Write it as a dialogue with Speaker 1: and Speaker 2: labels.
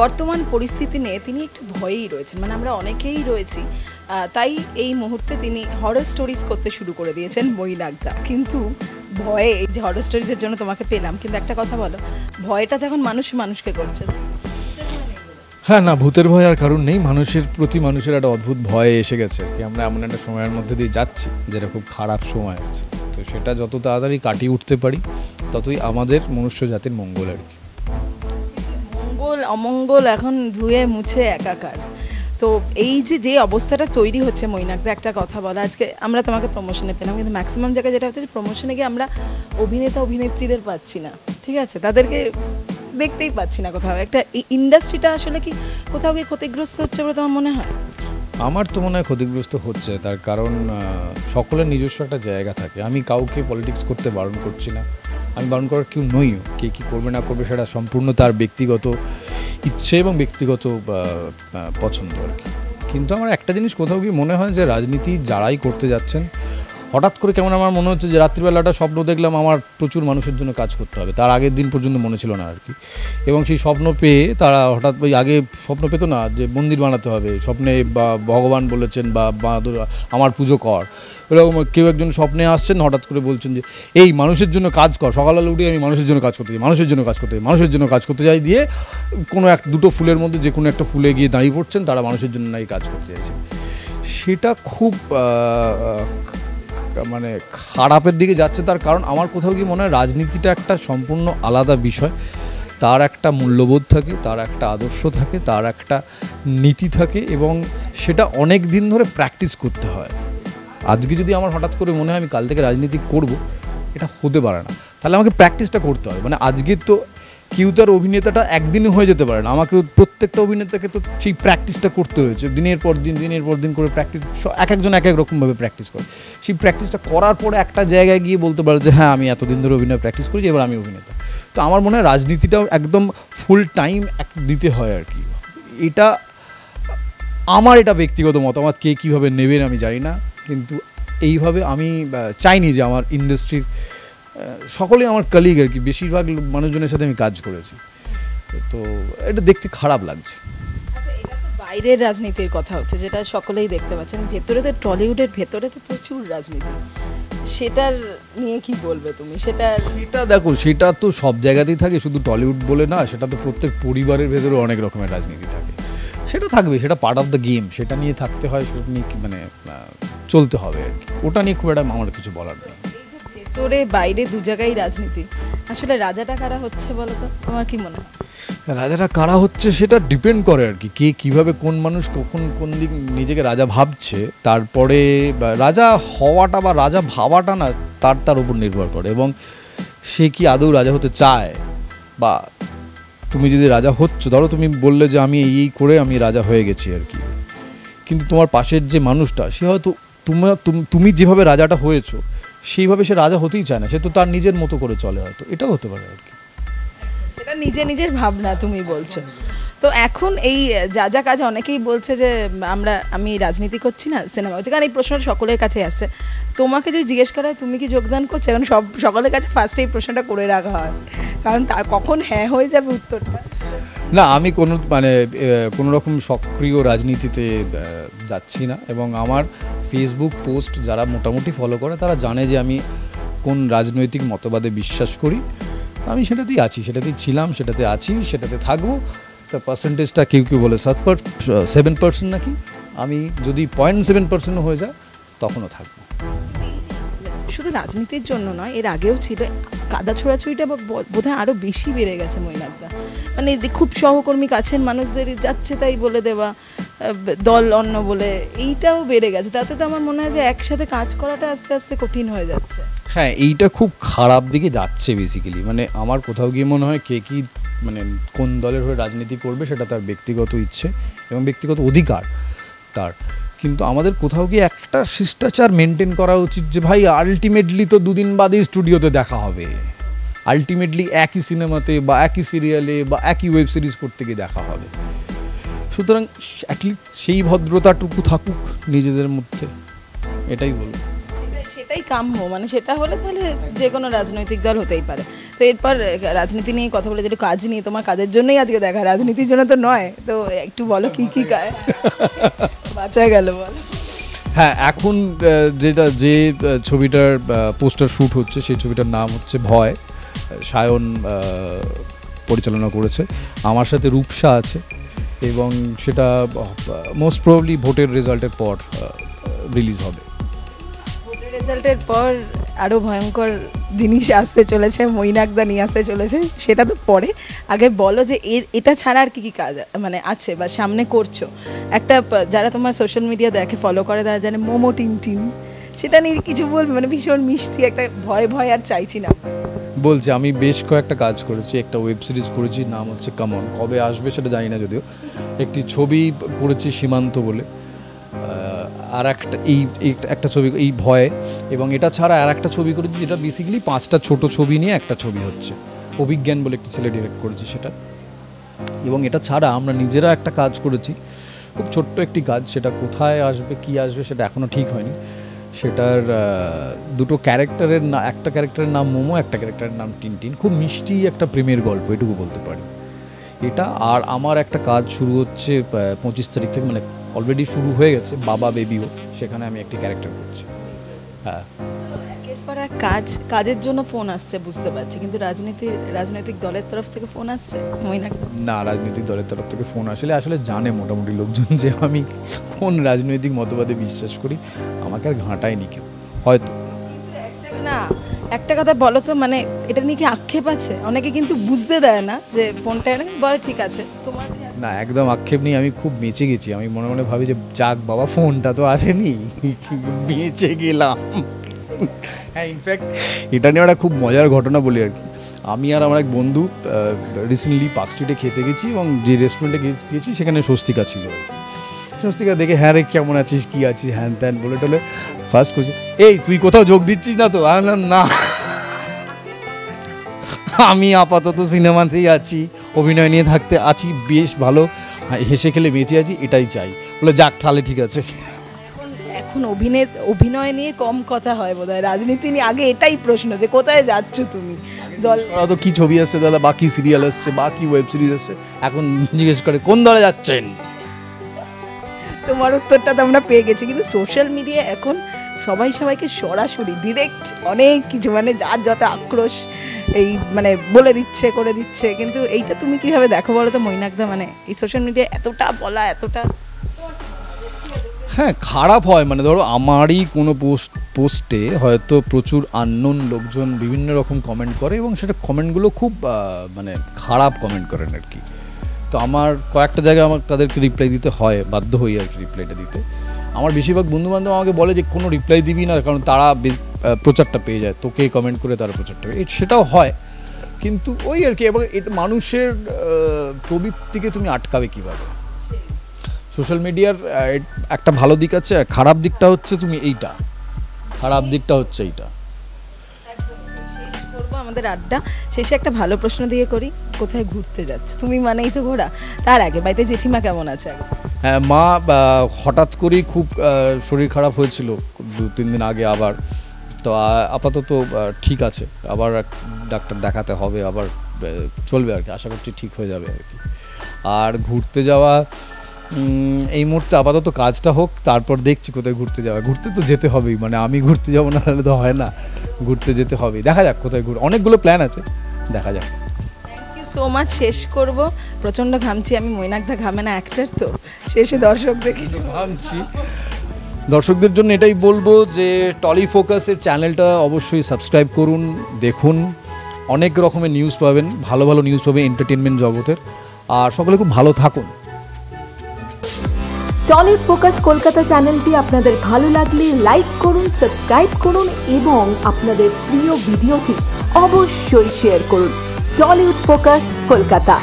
Speaker 1: বর্তমান পরিস্থিতি নিয়ে তিনি একটু ভয়েই রয়েছেন। মানে আমরা অনেকেই রয়েছি তাই এই মুহূর্তে তিনি হরর স্টোরিজ করতে শুরু করে দিয়েছেন মৈনাকদা কিন্তু ভয়ে এই যে হরর স্টোরিজের জন্য তোমাকে পেলাম, কিন্তু একটা কথা বলো, ভয়টা তো এখন মানুষ মানুষকে করছে।
Speaker 2: হ্যাঁ না, ভূতের ভয় আর কারণ নেই, মানুষের প্রতি মানুষের একটা অদ্ভুত ভয় এসে গেছে কি আমরা এমন একটা সময়ের মধ্যে দিয়ে যাচ্ছি যেটা খুব খারাপ সময় আছে। তো সেটা যত তাড়াতাড়ি কাটিয়ে উঠতে পারি, ততই আমাদের মনুষ্য জাতির মঙ্গল আর কি।
Speaker 1: অমঙ্গল এখন ধুয়ে মুছে একাকার। তো এই যে যে অবস্থাটা তৈরি হচ্ছে মৈনাকদা, একটা কথা বলা, আজকে আমরা তোমাকে প্রমোশনে পেলাম, কিন্তু ম্যাক্সিমাম জায়গায় যেটা হচ্ছে প্রমোশনে গিয়ে আমরা অভিনেতা, অভিনেত্রীদের পাচ্ছি না, ঠিক আছে? তাদেরকে দেখতেই পাচ্ছি না কোথাও। একটা এই ইন্ডাস্ট্রিটা আসলে কি কোথাও গিয়ে ক্ষতিগ্রস্ত হচ্ছে বলে তোমার মনে হয়?
Speaker 2: আমার তো মনে হয় ক্ষতিগ্রস্ত হচ্ছে, তার কারণ সকলের নিজস্ব একটা জায়গা থাকে। আমি কাউকে পলিটিক্স করতে বারণ করছি না। আমি বারণ করার কেউ নই। কে কী করবে না করবে সেটা সম্পূর্ণ তার ব্যক্তিগত ইচ্ছে এবং ব্যক্তিগত পছন্দ আর কি। কিন্তু আমার একটা জিনিস কোথাও গিয়ে মনে হয় যে রাজনীতি যারাই করতে যাচ্ছেন হঠাৎ করে কেমন আমার মনে হচ্ছে যে রাত্রিবেলাটা স্বপ্ন দেখলাম আমার প্রচুর মানুষের জন্য কাজ করতে হবে। তার আগের দিন পর্যন্ত মনে ছিল না আর কি। এবং সেই স্বপ্ন পেয়ে তারা হঠাৎ ওই আগে স্বপ্ন পেত না যে মন্দির বানাতে হবে, স্বপ্নে বা ভগবান বলেছেন বা আমার পুজো কর। এরকম কেউ একজন স্বপ্নে আসছেন, হঠাৎ করে বলছেন যে, এই মানুষের জন্য কাজ কর, সকালবেলা উঠে আমি মানুষের জন্য কাজ করতে যাই, মানুষের জন্য কাজ করতে যাই, মানুষের জন্য কাজ করতে যাই দিয়ে কোনো এক, দুটো ফুলের মধ্যে যে কোনো একটা ফুলে গিয়ে দাঁড়িয়ে পড়ছেন, তারা মানুষের জন্য নাই কাজ করতে চাইছে। সেটা খুব মানে খারাপের দিকে যাচ্ছে তার কারণ আমার কোথাও কি মনে হয় রাজনীতিটা একটা সম্পূর্ণ আলাদা বিষয়। তার একটা মূল্যবোধ থাকে, তার একটা আদর্শ থাকে, তার একটা নীতি থাকে এবং সেটা অনেক দিন ধরে প্র্যাকটিস করতে হয়। আজকে যদি আমার হঠাৎ করে মনে হয় আমি কাল থেকে রাজনীতি করব, এটা হতে পারে না। তাহলে আমাকে প্র্যাকটিসটা করতে হবে। মানে আজকে তো কেউ তার অভিনেতাটা একদিনে হয়ে যেতে পারে না। আমাকে প্রত্যেকটা অভিনেতাকে তো সেই প্র্যাকটিসটা করতে হয়েছে। দিনের পর দিন, দিনের পর দিন করে প্র্যাকটিস এক একজন এক এক রকমভাবে প্র্যাকটিস করে। সেই প্র্যাকটিসটা করার পরে একটা জায়গায় গিয়ে বলতে পারে যে হ্যাঁ আমি এতদিন ধরে অভিনয় প্র্যাকটিস করেছি, এবার আমি অভিনেতা। তো আমার মনে হয় রাজনীতিটাও একদম ফুল টাইম দিতে হয় আর কি। এটা, আমার এটা ব্যক্তিগত মতামত, কে কীভাবে নেবেন আমি জানি না। কিন্তু এইভাবে আমি চাইনি যে আমার ইন্ডাস্ট্রির সকলেই আমার কলিগ আর কি বেশিরভাগ মানুষজনের সাথে আমি কাজ করেছি। তো এটা দেখতে খারাপ লাগছে।
Speaker 1: আচ্ছা, বাইরের রাজনীতির কথা হচ্ছে যেটা সকলেই দেখতে পাচ্ছেন। ভেতরে তো টলিউডের ভেতরে তো প্রচুর রাজনীতি। সেটার নিয়ে কি বলবে তুমি? সেটা
Speaker 2: সেটা দেখো সেটা তো সব জায়গাতেই থাকে শুধু টলিউড বলে না সেটা তো প্রত্যেক পরিবারের ভেতরে অনেক রকমের রাজনীতি থাকে। সেটা থাকবে সেটা পার্ট অফ দ্য গেম সেটা নিয়ে থাকতে হয় সেটা নিয়ে কি মানে চলতে হবে আর কি। ওটা নিয়ে খুব একটা আমার কিছু বলার নেই।
Speaker 1: ভেতরে বাইরে দু জায়গায় রাজনীতি। আসলে রাজাটা কারা হচ্ছে বলো তো তোমার কি মনে
Speaker 2: রাজারা কারা হচ্ছে সেটা ডিপেন্ড করে আর কি, কে কীভাবে কোন মানুষ কখন কোন দিক নিজেকে রাজা ভাবছে, তারপরে রাজা হওয়াটা বা রাজা ভাবাটা না তার তার উপর নির্ভর করে এবং সে কি আদৌ রাজা হতে চায় বা তুমি যদি রাজা হচ্ছ, ধরো তুমি বললে যে আমি এই করে আমি রাজা হয়ে গেছি আর কি। কিন্তু তোমার পাশের যে মানুষটা, সে হয়তো তুম- তুমি যেভাবে রাজাটা হয়েছো সেইভাবে সে রাজা হতেই চায় না সে তো তার নিজের মতো করে চলে হয়তো এটাও হতে পারে আর কি।
Speaker 1: সেটা নিজে নিজের ভাবনা তুমি বলছো। তো এখন এই যা যা কাজ অনেকেই বলছে যে আমরা আমি রাজনীতি করছি না সিনেমা হচ্ছে কারণ এই প্রশ্নটা সকলের কাছে আসছে তোমাকে যদি জিজ্ঞেস করা হয় তুমি কি যোগদান করছ? এখন সব সকলের কাছে ফার্স্টে এই প্রশ্নটা করে রাখা হয়। কারণ তার কখন হ্যাঁ হয়ে যাবে উত্তরটা?
Speaker 2: না আমি কোনো মানে কোনো রকম সক্রিয় রাজনীতিতে যাচ্ছি না। এবং আমার ফেসবুক পোস্ট যারা মোটামুটি ফলো করে, তারা জানে যে আমি কোন রাজনৈতিক মতবাদে বিশ্বাস করি। আমি সেটাতেই আছি, সেটাতেই ছিলাম, সেটাতে আছি, সেটাতে থাকব। তার পার্সেন্টেজটা কেউ কেউ বলে সাত সেভেন পার্সেন্ট নাকি? আমি যদি পয়েন্ট সেভেন পার্সেন্ট হয়ে যায়, তখনও থাকব।
Speaker 1: শুধু রাজনীতির জন্য নয়, এর আগেও ছিল, কাদা ছোড়াছুড়িটা বোধ হয় আরও বেশি বেড়ে গেছে মহিলারা মানে খুব সহকর্মী কাছের মানুষদের যাচ্ছে তাই বলে দেওয়া দল অন্য বলে, এইটাও বেড়ে গেছে। তাতে তো আমার মনে হয় যে একসাথে কাজ করাটা আস্তে আস্তে কঠিন হয়ে যাচ্ছে।
Speaker 2: হ্যাঁ এইটা খুব খারাপ দিকে যাচ্ছে বেসিক্যালি মানে আমার কোথাও গিয়ে মনে হয় কে কি মানে কোন দলের হয়ে রাজনীতি করবে সেটা তার ব্যক্তিগত ইচ্ছে এবং ব্যক্তিগত অধিকার তার। কিন্তু আমাদের কোথাও গিয়ে একটা শিষ্টাচার মেনটেন করা উচিত যে, ভাই আলটিমেটলি তো দুদিন বাদেই স্টুডিওতে দেখা হবে। আলটিমেটলি একই সিনেমাতে বা একই সিরিয়ালে বা একই ওয়েব সিরিজ করতে গিয়ে দেখা হবে। সুতরাং অ্যাটলিস্ট সেই ভদ্রতাটুকু থাকুক নিজেদের মধ্যে এটাই বলব।
Speaker 1: সেটাই- সেটাই কাম্য মানে সেটা হলে তাহলে যে কোনো রাজনৈতিক দল হতেই পারে। তো এরপর রাজনীতি নিয়ে কথা বলে যেটা কাজ নিয়ে তোমার কাজের জন্যই আজকে দেখা রাজনীতির জন্য তো নয়। তো একটু বলো কি কি কাজ? বাঁচা গেল বল।
Speaker 2: হ্যাঁ এখন যেটা যে ছবিটার পোস্টার শ্যুট হচ্ছে সেই ছবিটার নাম হচ্ছে ভয়। সায়ন পরিচালনা করেছে। আমার সাথে রূপসা আছে। এবং সেটা মোস্ট প্রবলি ভোটের রেজাল্টের পর রিলিজ হবে।
Speaker 1: ভোটের রেজাল্টের পর আরও ভয়ঙ্কর জিনিস আসতে চলেছে, মৈনাকদা নিয়ে আসতে চলেছে, সেটা তো পরে। আগে বলো যে এর, এটা ছাড়া আর কি কি কাজ মানে আছে বা সামনে করছ? একটা যারা তোমার সোশ্যাল মিডিয়া দেখে ফলো করে, তারা জানে মোমো টিম টিম সেটা নিয়ে কিছু বলবে মানে ভীষণ মিষ্টি, একটা ভয় ভয় আর চাইছি না।
Speaker 2: বলছে আমি বেশ কয়েকটা কাজ করেছি, একটা ওয়েব সিরিজ করেছি, নাম হচ্ছে কামন কবে আসবে সেটা জানি না যদিও। একটি ছবি করেছি সীমান্ত বলে। আর একটা এই- একটা ছবি, এই ভয়ে। এবং এটা ছাড়া আর একটা ছবি করেছি যেটা বেসিক্যালি পাঁচটা ছোট ছবি নিয়ে একটা ছবি হচ্ছে। অভিজ্ঞান বলে একটি ছেলে ডিরেক্ট করেছে সেটা। এবং এটা ছাড়া আমরা নিজেরা একটা কাজ করেছি। খুব ছোট্ট একটি কাজ, সেটা কোথায় আসবে, কি আসবে সেটা এখনও ঠিক হয়নি। সেটার দুটো ক্যারেক্টারের না, একটা ক্যারেক্টারের নাম মোমো, একটা ক্যারেক্টারের নাম টিনটিন। খুব মিষ্টি একটা প্রেমের গল্প, এটুকু বলতে পারি। এটা, আর আমার একটা কাজ শুরু হচ্ছে পঁচিশ তারিখ থেকে মানে অলরেডি শুরু হয়ে গেছে, বাবা বেবিও, সেখানে আমি একটি ক্যারেক্টার করছি। হ্যাঁ।
Speaker 1: এক কাজ কাজের জন্য ফোন আসছে বুঝতে পারছি। কিন্তু রাজনীতি রাজনৈতিক দলের তরফ থেকে ফোন আসছে? মৈনাক
Speaker 2: না রাজনৈতিক দলের তরফ থেকে ফোন আসলে আসলে জানে মোটামুটি লোকজন যে আমি কোন রাজনৈতিক মতবাদে বিশ্বাস করি। আমাকে আর ঘাঁটায়নি কেউ হয়তো।
Speaker 1: না একটা কথা বলো তো মানে এটা নিয়ে কি আক্ষেপ আছে? অনেকে কিন্তু বুঝতে দেয় না যে ফোনটা এনে বলে ঠিক আছে তোমার
Speaker 2: না একদম আক্ষেপ নেই আমি খুব বেঁচে গেছি। আমি মনে মনে ভাবি যে যাক বাবা ফোনটা তো আসেনি। বেঁচে গেলাম। হ্যাঁ ইনফ্যাক্ট এটা নিয়ে একটা খুব মজার ঘটনা বলি আর কি। আমি আর আমার এক বন্ধু রিসেন্টলি পার্ক স্ট্রিটে খেতে গেছি এবং যে রেস্টুরেন্টে গেছি সেখানে স্বস্তিকা ছিল স্বস্তিকা দেখে হ্যাঁ রে কেমন আছিস? কী আছিস? হ্যান ত্যান বলে টলে ফার্স্ট করছি এই তুই কোথাও যোগ দিচ্ছিস না তো? বললাম, না। আমি আপাতত সিনেমাতেই আছি অভিনয় নিয়ে থাকতে আছি বেশ ভালো হ্যাঁ, হেসে খেলে বেঁচে আছি এটাই চাই। বলে যাক তাহলে ঠিক আছে।
Speaker 1: এখন অভিনয় অভিনয় নিয়ে কম কথা হয় বোধহয় রাজনীতি নিয়ে আগে এটাই প্রশ্ন যে কোথায় যাচ্ছ তুমি? দল
Speaker 2: তো কি ছবি আসছে দাদা? বাকি সিরিয়াল আসছে? বাকি ওয়েব সিরিজ আসছে? এখন জিজ্ঞেস করে কোন দলে যাচ্ছেন?
Speaker 1: তোমার উত্তরটা তো আমরা পেয়ে গেছি কিন্তু সোশ্যাল মিডিয়া এখন সবাই সবাইকে সরাসরি ডিরেক্ট অনেক কিছু মানে যার যত আক্রোশ এই মানে বলে দিচ্ছে করে দিচ্ছে কিন্তু এইটা তুমি কীভাবে দেখো বলো তো মৈনাকদা? মানে এই সোশ্যাল মিডিয়া এতটা বলা এতটা
Speaker 2: হ্যাঁ খারাপ হয়। মানে ধরো আমারই কোনো পোস্ট, পোস্টে হয়তো প্রচুর আননোন লোকজন বিভিন্ন রকম কমেন্ট করে এবং সেটা কমেন্টগুলো খুব মানে খারাপ কমেন্ট করেন আর কি তো আমার কয়েকটা জায়গায় আমার তাদেরকে রিপ্লাই দিতে হয়, বাধ্য হই আর কি রিপ্লাইটা দিতে। আমার বেশিরভাগ বন্ধুবান্ধব আমাকে বলে যে, কোনো রিপ্লাই দিবি না, কারণ তারা প্রচারটা পেয়ে যায়। তোকে কমেন্ট করে তারা প্রচারটা পেয়ে সেটাও হয়। কিন্তু ওই আর কি এবং এটা মানুষের প্রবৃত্তিকে তুমি আটকাবে কীভাবে? সোশ্যাল মিডিয়ার একটা ভালো দিক আছে আর খারাপ দিকটা হচ্ছে তুমি এইটা। খারাপ দিকটা হচ্ছে এইটা।
Speaker 1: আমাদের আড্ডা। শেষে একটা ভালো প্রশ্ন দিয়ে করি কোথায় ঘুরতে যাচ্ছে? তুমি মানেই তো ঘোরা তার আগে বাড়িতে জেঠিমা কেমন আছে
Speaker 2: হ্যাঁ মা হঠাৎ করেই খুব শরীর খারাপ হয়েছিল দু তিন দিন আগে আবার। তো আপাতত ঠিক আছে। আবার ডাক্তার দেখাতে হবে আবার চলবে আর কি। আশা করছি ঠিক হয়ে যাবে আর কি। আর ঘুরতে যাওয়া এই মুহূর্তে আপাতত কাজটা হোক তারপর দেখছি কোথায় ঘুরতে যাওয়া। ঘুরতে তো যেতে হবেই মানে আমি ঘুরতে যাব না হলে তো হয় না। ঘুরতে যেতে হবেই। দেখা যাক কোথায় ঘুর অনেকগুলো প্ল্যান আছে দেখা যাক।
Speaker 1: সো মাচ শেষ করব। প্রচণ্ড ঘামছি আমি মৈনাকদা ঘামে না অ্যাক্টার তো। শেষে দর্শকদের কিছু
Speaker 2: ভাবছি দর্শকদের জন্য এটাই বলব যে টলি ফোকাসের চ্যানেলটা অবশ্যই সাবস্ক্রাইব করুন দেখুন। অনেক রকমের নিউজ পাবেন ভালো ভালো নিউজ পাবেন এন্টারটেনমেন্ট জগতের। আর সকলে খুব ভালো থাকুন।
Speaker 3: টলিউড ফোকাস কলকাতা চ্যানেলটি আপনাদের ভালো লাগলে লাইক করুন, সাবস্ক্রাইব করুন এবং আপনাদের প্রিয় ভিডিওটি অবশ্যই শেয়ার করুন। Tollywood focus Kolkata.